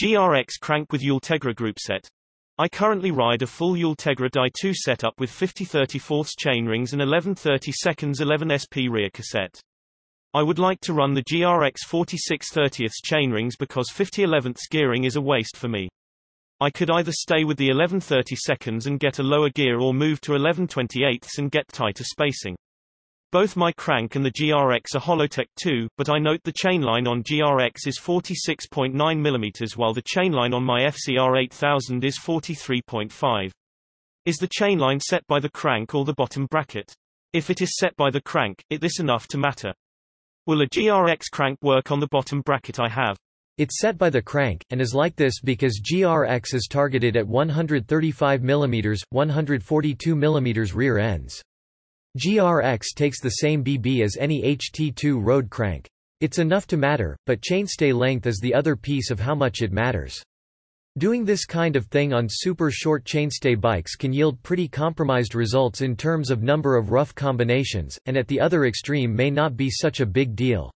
GRX crank with Ultegra group set. I currently ride a full Ultegra Die 2 setup with 50 34 chainrings and 11 30 seconds 11 SP rear cassette. I would like to run the GRX 46 30 chainrings because 50 11 gearing is a waste for me. I could either stay with the 11 30 seconds and get a lower gear or move to 11 28 and get tighter spacing. Both my crank and the GRX are Hollowtech 2, but I note the chainline on GRX is 46.9 mm while the chainline on my FCR 8000 is 43.5. Is the chainline set by the crank or the bottom bracket? If it is set by the crank, is this enough to matter? Will a GRX crank work on the bottom bracket I have? It's set by the crank, and is like this because GRX is targeted at 135 mm, 142 mm rear ends. GRX takes the same BB as any HT2 road crank. It's enough to matter, but chainstay length is the other piece of how much it matters. Doing this kind of thing on super short chainstay bikes can yield pretty compromised results in terms of number of rough combinations, and at the other extreme may not be such a big deal.